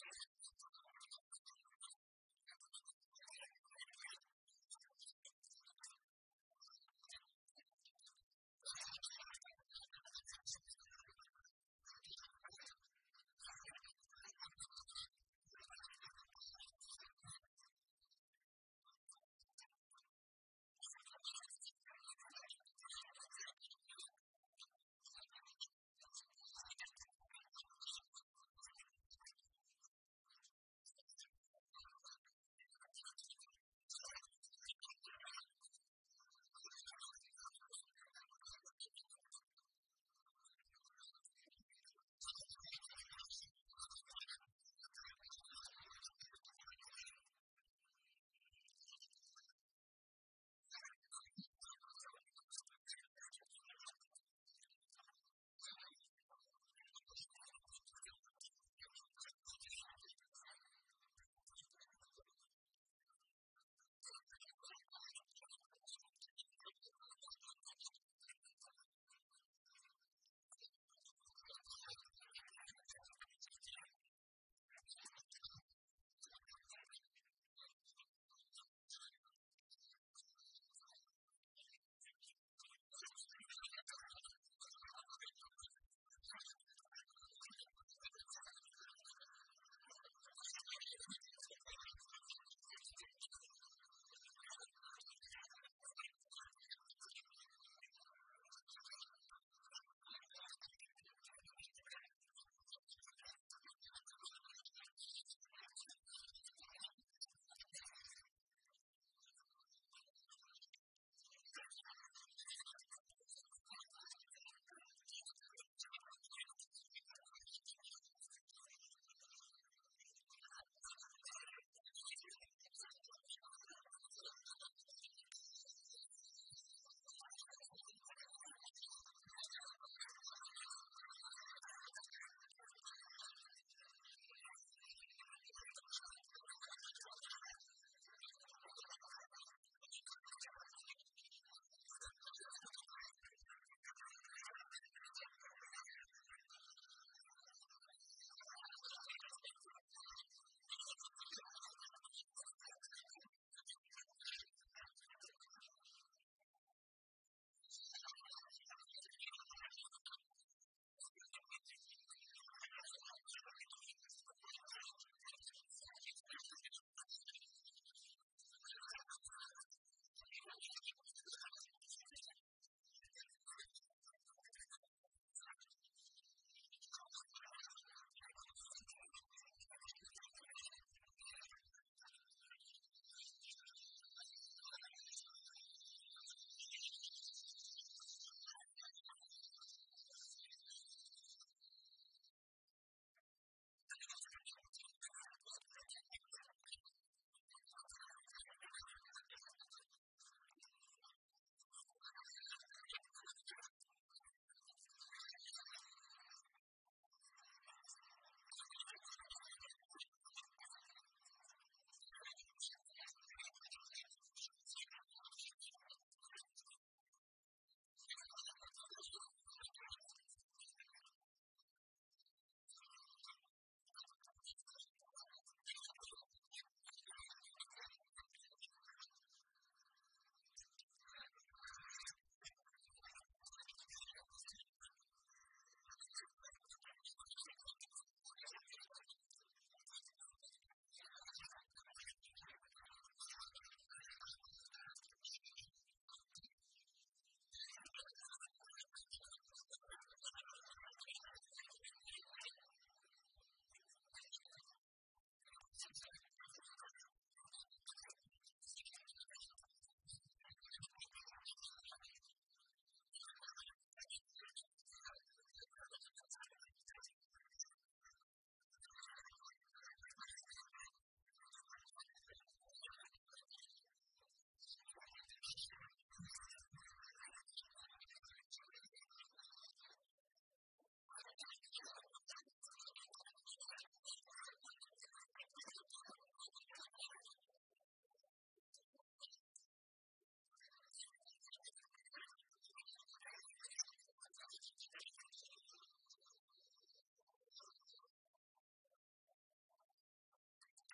Jesus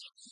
Jesus.